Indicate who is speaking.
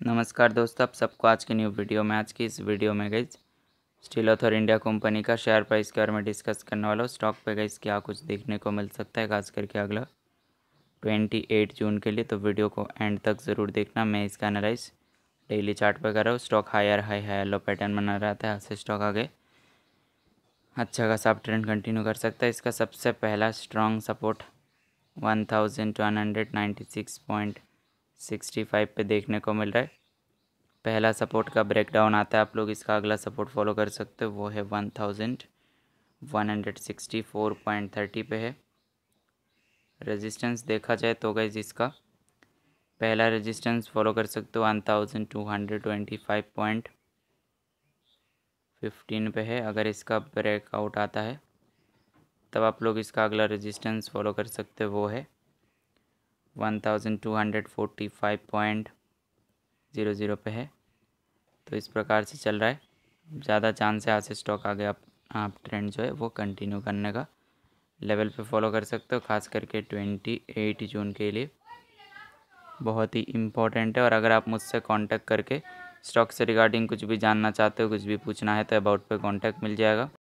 Speaker 1: नमस्कार दोस्तों, आप सबको आज की न्यू वीडियो में, आज की इस वीडियो में गई स्टील ऑथर इंडिया कंपनी का शेयर प्राइस के बारे में डिस्कस करने वाला हूँ। स्टॉक पे गई क्या कुछ देखने को मिल सकता है, खास करके अगला ट्वेंटी एट जून के लिए। तो वीडियो को एंड तक ज़रूर देखना। मैं इसका एनालाइज डेली चार्ट पर कर रहा हूँ। Stock higher high high low pattern बना रहता है। यहाँ से स्टॉक आगे अच्छा खासा आप ट्रेंड कंटिन्यू कर सकता है। इसका सबसे पहला strong support one thousand one hundred ninety six point sixty five पे देखने को मिल रहा है। पहला सपोर्ट का ब्रेकडाउन आता है, आप लोग इसका अगला सपोर्ट फॉलो कर सकते हो। वो है one thousand one hundred sixty four point thirty पे है। रेजिस्टेंस देखा जाए तो गई इसका पहला रेजिस्टेंस फॉलो कर सकते हो, one thousand two hundred twenty five point fifteen पे है। अगर इसका ब्रेकआउट आता है, तब आप लोग इसका अगला रेजिस्टेंस फॉलो कर सकते हो। वो है one thousand two hundred forty five point zero zero पे है। तो इस प्रकार से चल रहा है। ज़्यादा चांस है आज से स्टॉक आगे आप आप ट्रेंड जो है, वो कंटिन्यू करने का। लेवल पे फॉलो कर सकते हो, खास करके ट्वेंटी एट जून के लिए। बहुत ही इम्पोर्टेंट है और अगर आप मुझसे कांटेक्ट करके स्टॉक से रिगार्डिंग कुछ भी जानना चाहते हो, कुछ भी पूछना है तो अबाउट पे कांटेक्ट मिल जाएगा।